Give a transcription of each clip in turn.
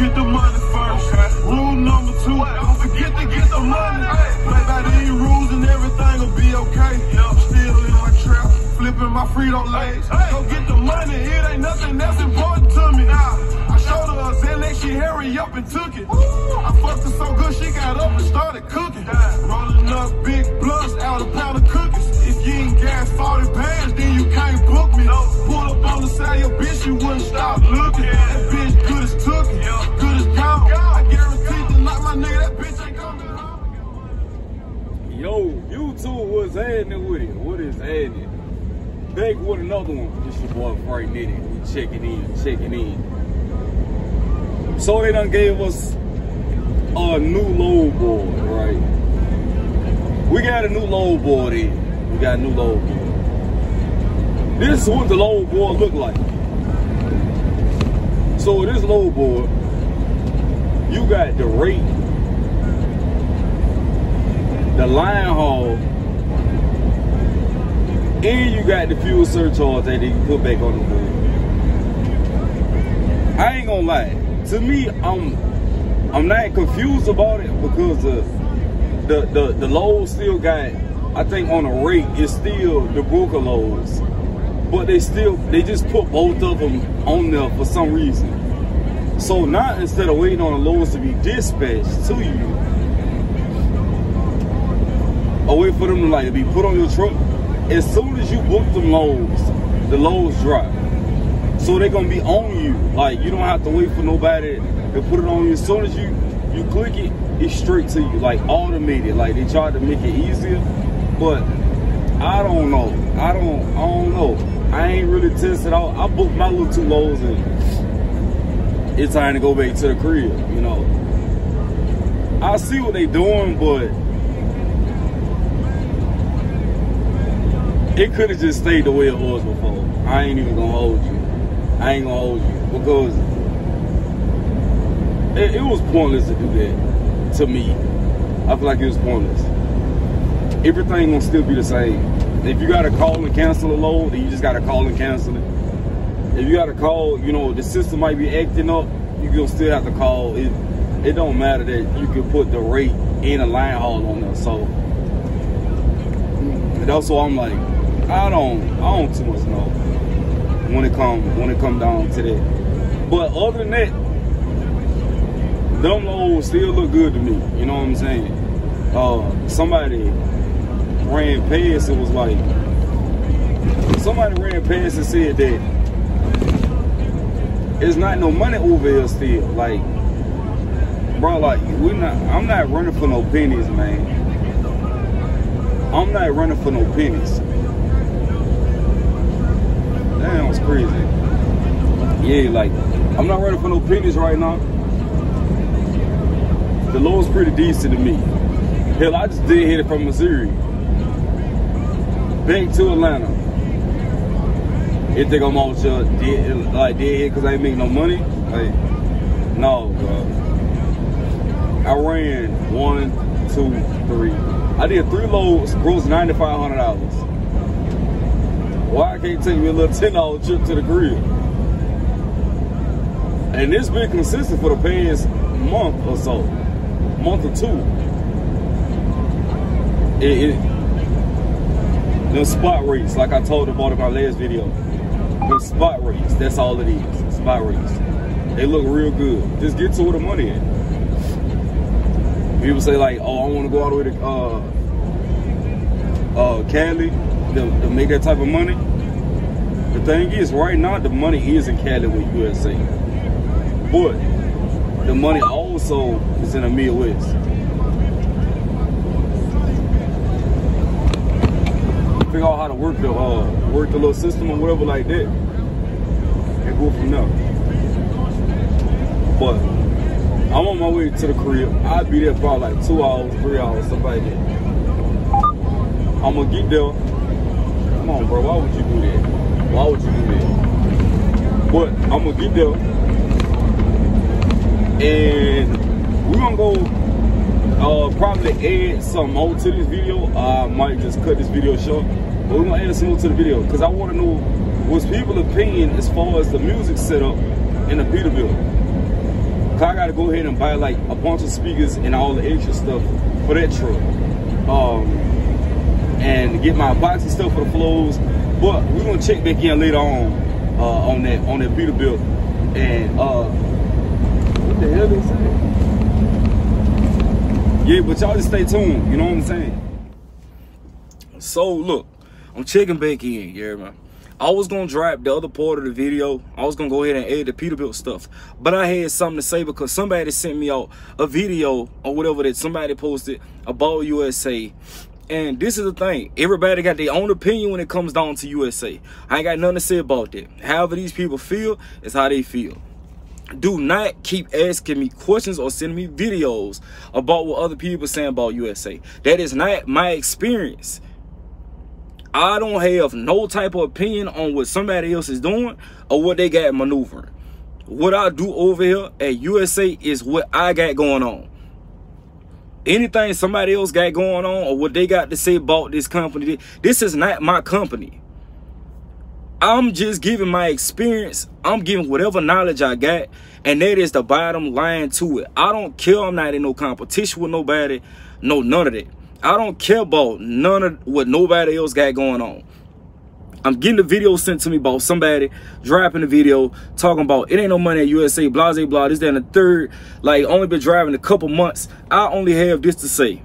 get the money first. Rule number two, don't forget to get the money. Play by these rules and everything will be okay. Still in my trap, flipping my Frito legs. Go get the money, it ain't nothing that's important to me. I showed her a Xanax, she hurry up and took it. I What is happening? Back with another one. This your boy Frank Nitty. We checking in, checking in. So they done gave us a new load board, right? We got a new load board in. We got a new load board. This is what the load board look like. So this load board, you got the rate, the line haul, and you got the fuel surcharge that they put back on the board. I ain't gonna lie. To me, I'm I'm not confused about it because the the the, the loads still got I think on the rate it's still the Booker loads. But they still they just put both of them on there for some reason. So now instead of waiting on the loads to be dispatched to you, or wait for them to like be put on your truck, as soon as you book them loads, the loads drop. So they're gonna be on you. Like you don't have to wait for nobody to put it on you. As soon as you you click it, it's straight to you, like automated. Like they tried to make it easier, but I don't know. I don't. I don't know. I ain't really tested out. I booked my little two loads and it's time to go back to the crib. You know. I see what they doing, but it could have just stayed the way it was before. I ain't even gonna hold you. I ain't gonna hold you because it, it was pointless to do that to me. I feel like it was pointless. Everything gonna still be the same. If you gotta call and cancel a load, then you just gotta call and cancel it. If you gotta call, you know, the system might be acting up, you gonna still have to call. It it don't matter that you can put the rate in a line haul on there. So that's why I'm like, I don't I don't too much know when it come when it come down to that. But other than that, them loads still look good to me. You know what I'm saying? Uh, somebody ran past It was like, somebody ran past and said that it's not no money over here still. Like, bro, like we not. I'm not running for no pennies, man. I'm not running for no pennies. It's crazy. Yeah, like I'm not running for no pennies right now. The low's pretty decent to me. Hell, I just did hit it from Missouri. Back to Atlanta. You think I'm all just dead, like dead because I ain't making no money? Like, no, bro. I ran one, two, three. I did three loads, gross $9,500. Why I can't take me a little $10 trip to the crib? And it's been consistent for the past month or so, month or two. It, it the spot rates, like I told about in my last video. The spot rates, that's all it is. Spot rates. They look real good. Just get to where the money is. People say like, oh, I want to go all the way to uh, uh, Cali to, to make that type of money. The thing is, right now the money is in Cali with USA, but the money also is in the Midwest. Figure out how to work the uh, work the little system or whatever like that, and go from there. But I'm on my way to the crib. I'll be there for like two hours, three hours, something like that. I'm gonna get there. Come on, bro. Why would you do that? Why would you do that? But I'm gonna get there, and we're gonna go. Uh, probably add some more to this video. I might just cut this video short, but we're gonna add some more to the video because I want to know what's people's opinion as far as the music setup in the Peterbilt. I gotta go ahead and buy like a bunch of speakers and all the extra stuff for that truck. Um, and get my boxy stuff for the flows. But we're gonna check back in later on uh, on that on that Peterbilt. And uh, what the hell they say? Yeah, but y'all just stay tuned. You know what I'm saying? So look, I'm checking back in, yeah, man. I was gonna drop the other part of the video. I was gonna go ahead and add the Peterbilt stuff. But I had something to say because somebody sent me out a video or whatever that somebody posted about USA. And this is the thing. Everybody got their own opinion when it comes down to USA. I ain't got nothing to say about that. However these people feel is how they feel. Do not keep asking me questions or sending me videos about what other people saying about USA. That is not my experience. I don't have no type of opinion on what somebody else is doing or what they got maneuvering. What I do over here at USA is what I got going on. Anything somebody else got going on or what they got to say about this company, this is not my company. I'm just giving my experience. I'm giving whatever knowledge I got. And that is the bottom line to it. I don't care. I'm not in no competition with nobody. No, none of that. I don't care about none of what nobody else got going on. I'm getting the video sent to me about somebody dropping the video talking about it ain't no money at USA, blah, blah, blah, this, that, and the third. Like, only been driving a couple months. I only have this to say.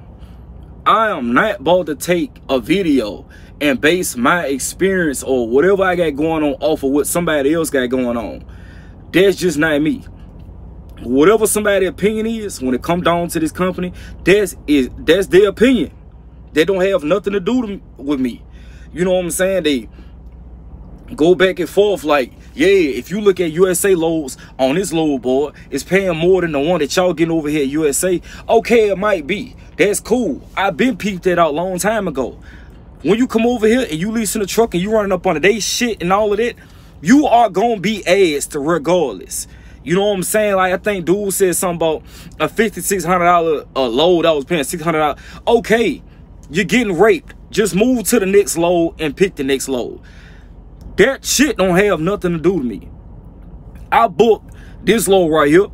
I am not about to take a video and base my experience or whatever I got going on off of what somebody else got going on. That's just not me whatever somebody's opinion is when it come down to this company that's is that's their opinion they don't have nothing to do to, with me you know what i'm saying they go back and forth like yeah if you look at usa loads on this load board it's paying more than the one that y'all getting over here usa okay it might be that's cool i've been peeped that out a long time ago when you come over here and you leasing a truck and you running up on a day shit and all of that you are gonna be asked regardless you know what I'm saying? Like I think dude said something about a $5,600 a load. I was paying $600. Okay, you're getting raped. Just move to the next load and pick the next load. That shit don't have nothing to do with me. I booked this load right here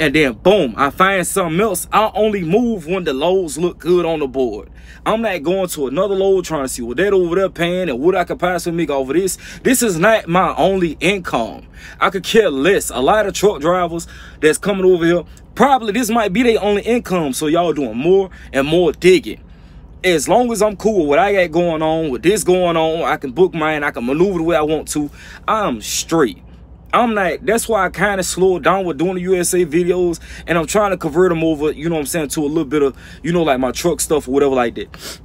and then boom, I find something else. I only move when the loads look good on the board. I'm not going to another load trying to see what that over there paying and what I could possibly make of this. This is not my only income. I could care less. A lot of truck drivers that's coming over here, probably this might be their only income. So y'all doing more and more digging. As long as I'm cool with what I got going on, with this going on, I can book mine, I can maneuver the way I want to. I'm straight. I'm not, that's why I kind of slowed down with doing the USA videos and I'm trying to convert them over, you know what I'm saying, to a little bit of, you know, like my truck stuff or whatever like that.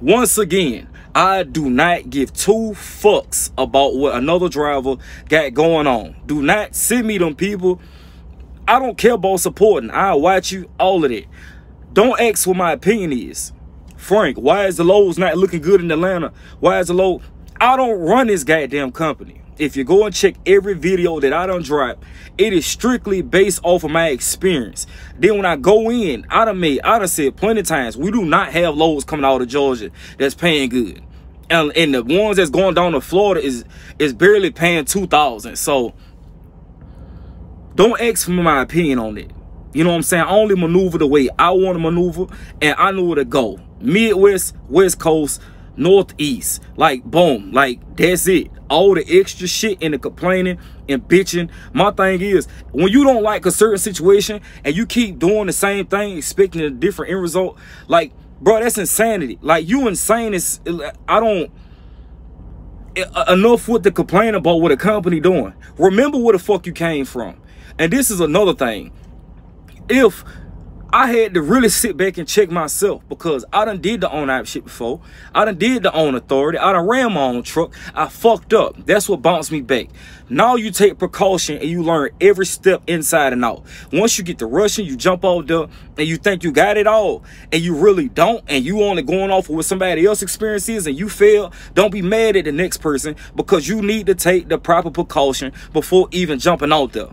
Once again, I do not give two fucks about what another driver got going on. Do not send me them people. I don't care about supporting. I'll watch you, all of that. Don't ask what my opinion is. Frank, why is the lows not looking good in Atlanta? Why is the low? I don't run this goddamn company if you go and check every video that I don't drop, it is strictly based off of my experience. Then when I go in, I done made, I done said plenty of times, we do not have loads coming out of Georgia that's paying good. And, and the ones that's going down to Florida is is barely paying 2000 So don't ask for my opinion on it. You know what I'm saying? I only maneuver the way I want to maneuver and I know where to go. Midwest, West Coast, Northeast. Like, boom. Like, that's it all the extra shit and the complaining and bitching. My thing is, when you don't like a certain situation and you keep doing the same thing, expecting a different end result, like, bro, that's insanity. Like, you insane is, I don't, enough with the complain about what a company doing. Remember where the fuck you came from. And this is another thing. If I had to really sit back and check myself because I done did the own app shit before. I done did the own authority. I done ran my own truck. I fucked up. That's what bounced me back. Now you take precaution and you learn every step inside and out. Once you get to rushing, you jump out there and you think you got it all and you really don't and you only going off of what somebody else experiences and you fail, don't be mad at the next person because you need to take the proper precaution before even jumping out there.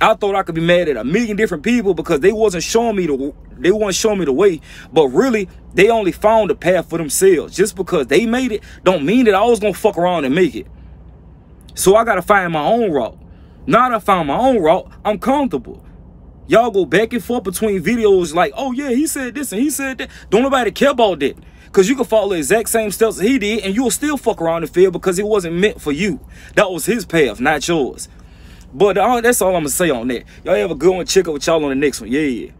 I thought I could be mad at a million different people because they wasn't showing me the they weren't showing me the way. But really, they only found the path for themselves. Just because they made it, don't mean that I was gonna fuck around and make it. So I gotta find my own route. Now that I found my own route, I'm comfortable. Y'all go back and forth between videos like, oh yeah, he said this and he said that. Don't nobody care about that. Because you can follow the exact same steps he did and you'll still fuck around and fail because it wasn't meant for you. That was his path, not yours. But uh, that's all I'm going to say on that. Y'all have a good one. Check up with y'all on the next one. Yeah.